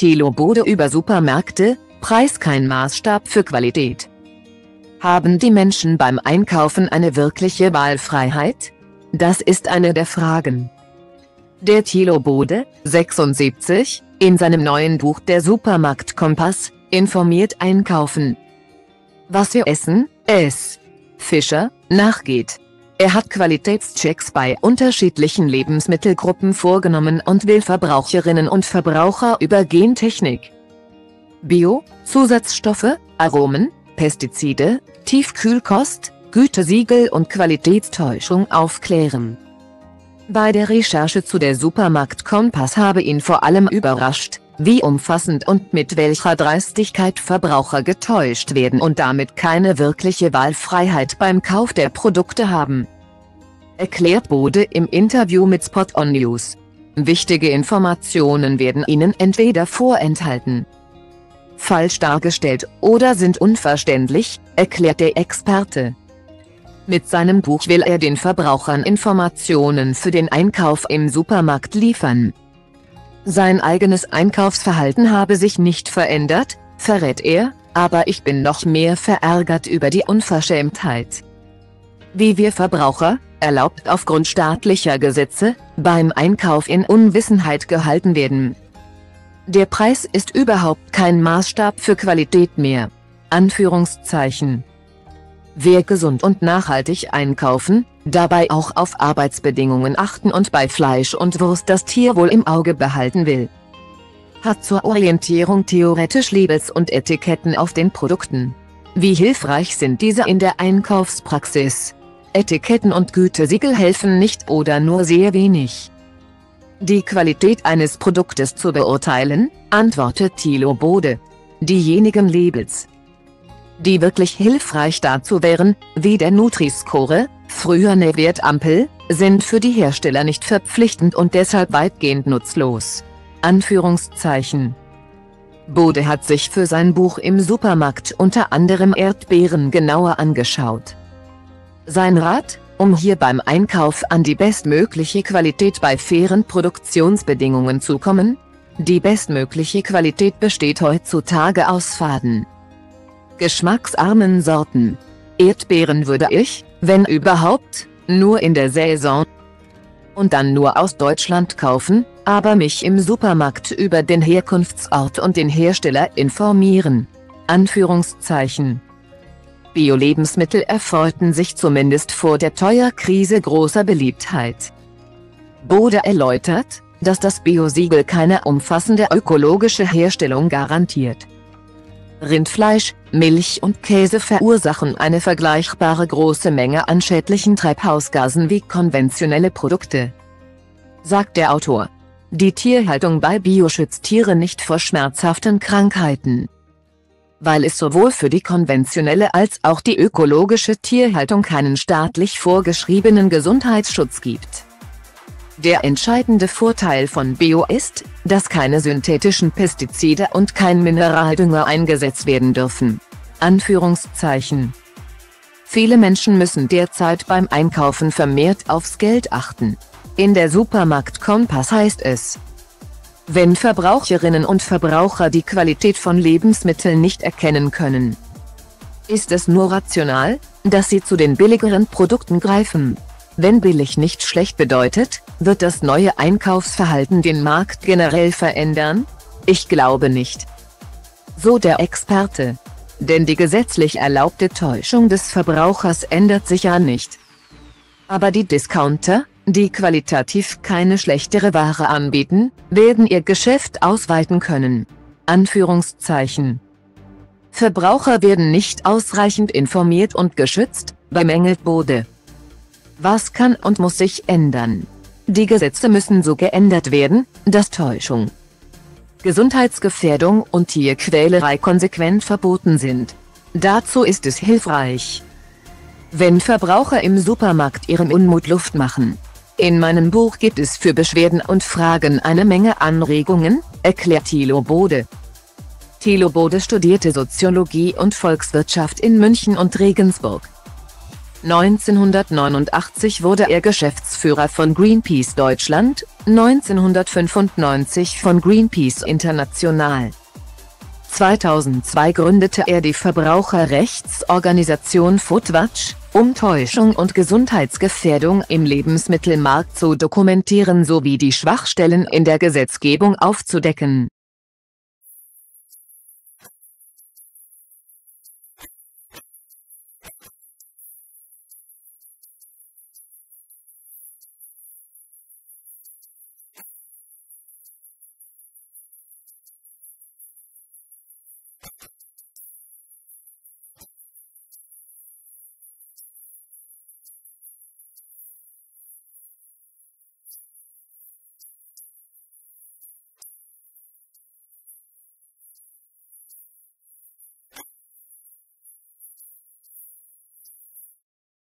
Thilo Bode über Supermärkte, Preis kein Maßstab für Qualität. Haben die Menschen beim Einkaufen eine wirkliche Wahlfreiheit? Das ist eine der Fragen. Der Thilo Bode, 76, in seinem neuen Buch Der Supermarkt Kompass, informiert Einkaufen. Was wir essen, es. Fischer, nachgeht. Er hat Qualitätschecks bei unterschiedlichen Lebensmittelgruppen vorgenommen und will Verbraucherinnen und Verbraucher über Gentechnik, Bio, Zusatzstoffe, Aromen, Pestizide, Tiefkühlkost, Gütesiegel und Qualitätstäuschung aufklären. Bei der Recherche zu der Supermarkt Kompass habe ihn vor allem überrascht, wie umfassend und mit welcher Dreistigkeit Verbraucher getäuscht werden und damit keine wirkliche Wahlfreiheit beim Kauf der Produkte haben. Erklärt Bode im Interview mit Spot on News. Wichtige Informationen werden ihnen entweder vorenthalten, falsch dargestellt oder sind unverständlich, erklärt der Experte. Mit seinem Buch will er den Verbrauchern Informationen für den Einkauf im Supermarkt liefern. Sein eigenes Einkaufsverhalten habe sich nicht verändert, verrät er, aber ich bin noch mehr verärgert über die Unverschämtheit. Wie wir Verbraucher, erlaubt aufgrund staatlicher Gesetze, beim Einkauf in Unwissenheit gehalten werden. Der Preis ist überhaupt kein Maßstab für Qualität mehr. Anführungszeichen. Wer gesund und nachhaltig einkaufen, dabei auch auf Arbeitsbedingungen achten und bei Fleisch und Wurst das Tierwohl im Auge behalten will, hat zur Orientierung theoretisch Labels und Etiketten auf den Produkten. Wie hilfreich sind diese in der Einkaufspraxis? Etiketten und Gütesiegel helfen nicht oder nur sehr wenig. Die Qualität eines Produktes zu beurteilen, antwortet Thilo Bode. Diejenigen Labels, die wirklich hilfreich dazu wären, wie der Nutri-Score, früher Nährwertampel, sind für die Hersteller nicht verpflichtend und deshalb weitgehend nutzlos. Anführungszeichen. Bode hat sich für sein Buch im Supermarkt unter anderem Erdbeeren genauer angeschaut. Sein Rat, um hier beim Einkauf an die bestmögliche Qualität bei fairen Produktionsbedingungen zu kommen? Die bestmögliche Qualität besteht heutzutage aus faden, geschmacksarmen Sorten. Erdbeeren würde ich, wenn überhaupt, nur in der Saison und dann nur aus Deutschland kaufen, aber mich im Supermarkt über den Herkunftsort und den Hersteller informieren. Anführungszeichen. Bio-Lebensmittel erfreuten sich zumindest vor der Teuerkrise großer Beliebtheit. Bode erläutert, dass das Bio-Siegel keine umfassende ökologische Herstellung garantiert. Rindfleisch, Milch und Käse verursachen eine vergleichbare große Menge an schädlichen Treibhausgasen wie konventionelle Produkte. Sagt der Autor. Die Tierhaltung bei Bio schützt Tiere nicht vor schmerzhaften Krankheiten weil es sowohl für die konventionelle als auch die ökologische Tierhaltung keinen staatlich vorgeschriebenen Gesundheitsschutz gibt. Der entscheidende Vorteil von Bio ist, dass keine synthetischen Pestizide und kein Mineraldünger eingesetzt werden dürfen. Anführungszeichen. Viele Menschen müssen derzeit beim Einkaufen vermehrt aufs Geld achten. In der Supermarkt Kompass heißt es, wenn Verbraucherinnen und Verbraucher die Qualität von Lebensmitteln nicht erkennen können. Ist es nur rational, dass sie zu den billigeren Produkten greifen? Wenn billig nicht schlecht bedeutet, wird das neue Einkaufsverhalten den Markt generell verändern? Ich glaube nicht. So der Experte. Denn die gesetzlich erlaubte Täuschung des Verbrauchers ändert sich ja nicht. Aber die Discounter, die qualitativ keine schlechtere Ware anbieten, werden ihr Geschäft ausweiten können. Anführungszeichen. Verbraucher werden nicht ausreichend informiert und geschützt, bemängelt Bode. Was kann und muss sich ändern? Die Gesetze müssen so geändert werden, dass Täuschung, Gesundheitsgefährdung und Tierquälerei konsequent verboten sind. Dazu ist es hilfreich, wenn Verbraucher im Supermarkt ihrem Unmut Luft machen, in meinem Buch gibt es für Beschwerden und Fragen eine Menge Anregungen, erklärt Thilo Bode. Thilo Bode studierte Soziologie und Volkswirtschaft in München und Regensburg. 1989 wurde er Geschäftsführer von Greenpeace Deutschland, 1995 von Greenpeace International. 2002 gründete er die Verbraucherrechtsorganisation Foodwatch, um Täuschung und Gesundheitsgefährdung im Lebensmittelmarkt zu dokumentieren sowie die Schwachstellen in der Gesetzgebung aufzudecken